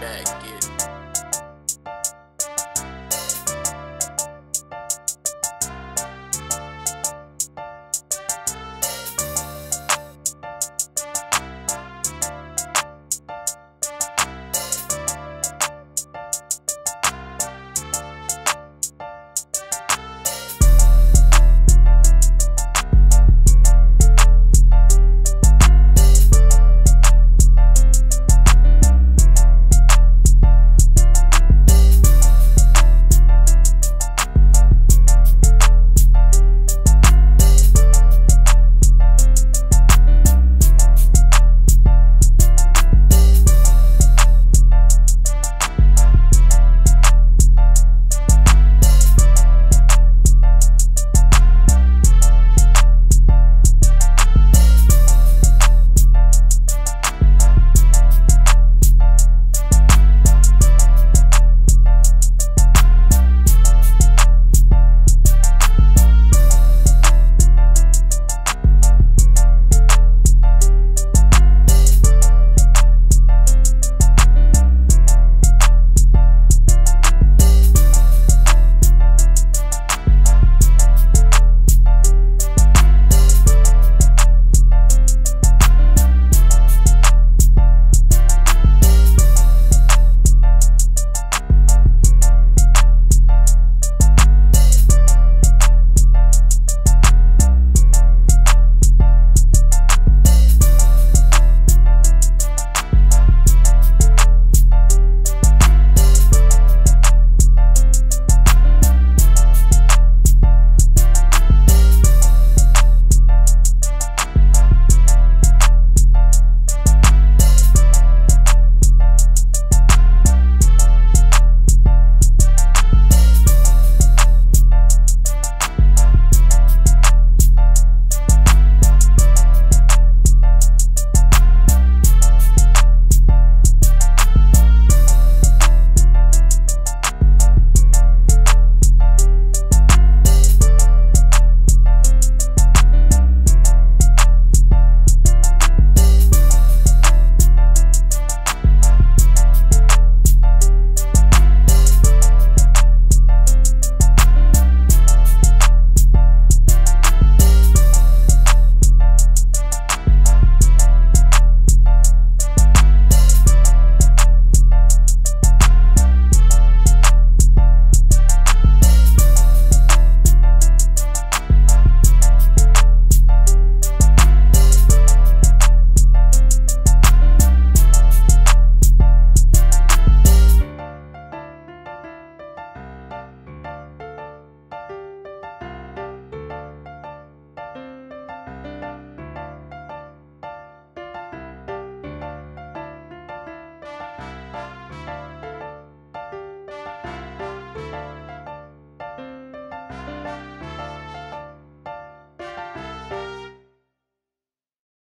back.